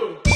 do.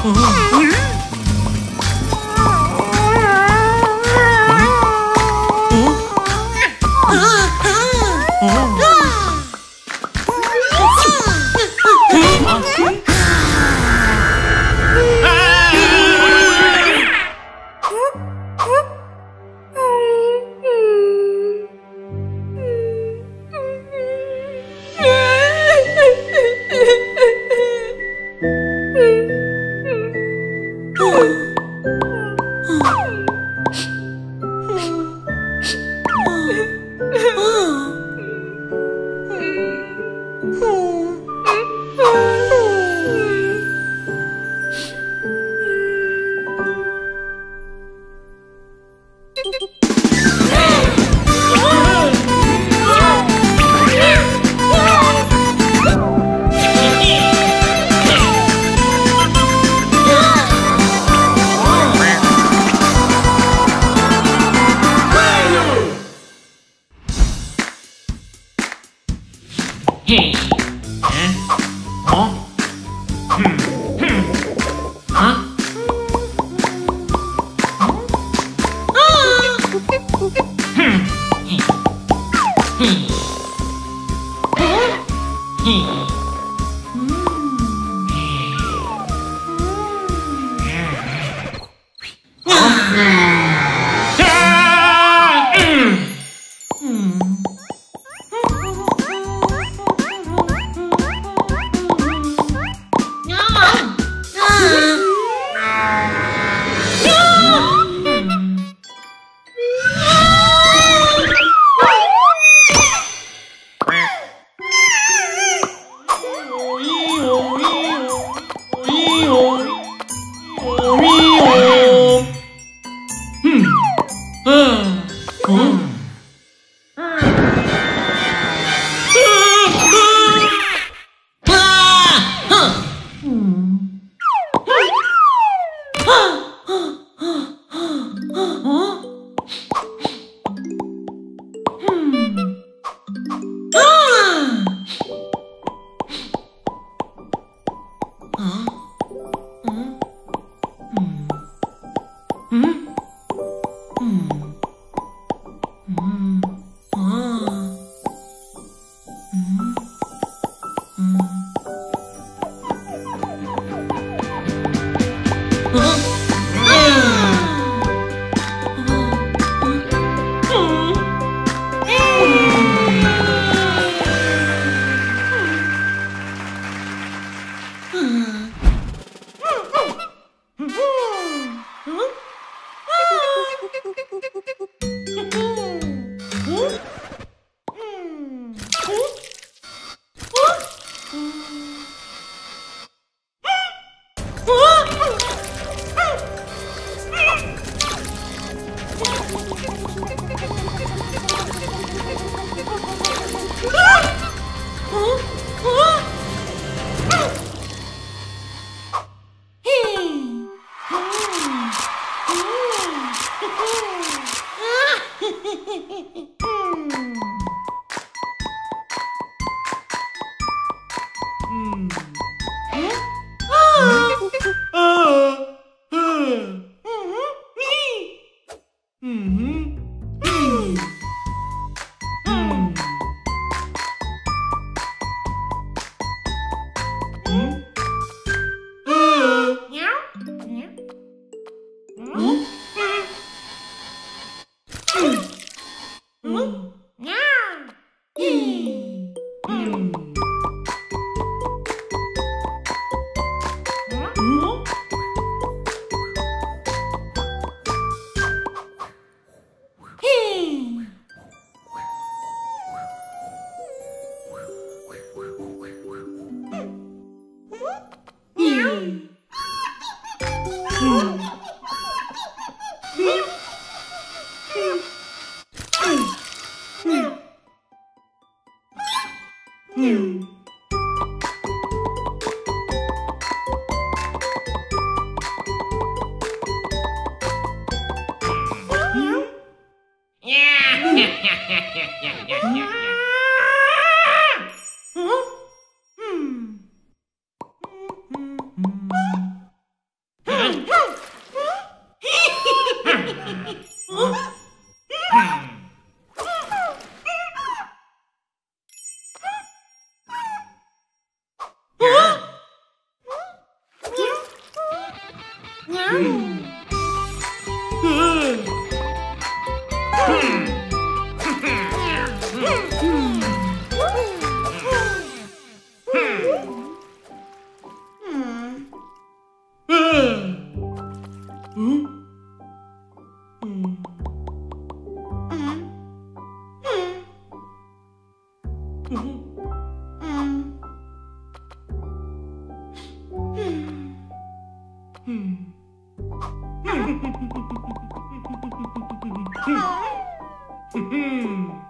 Mm-hmm. 意 어? Mm-hmm. Mm. Meow. Mm. Hmm.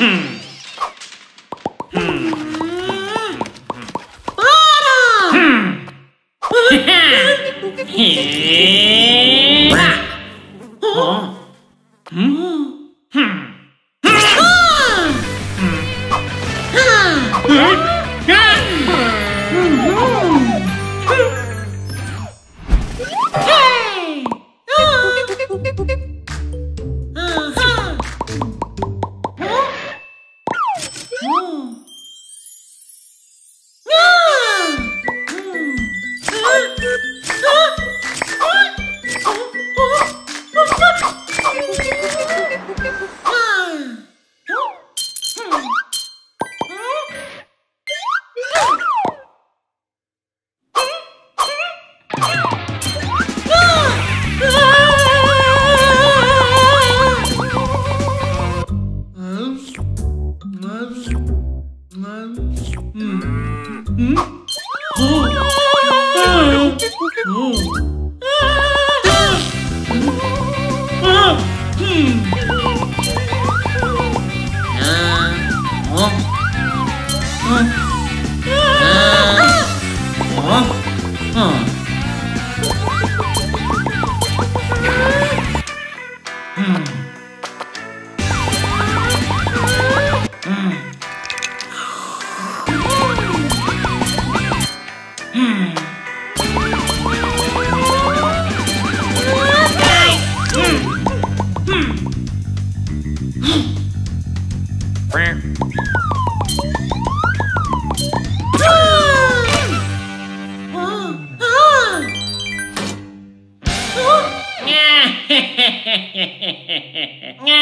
Hmm. Nga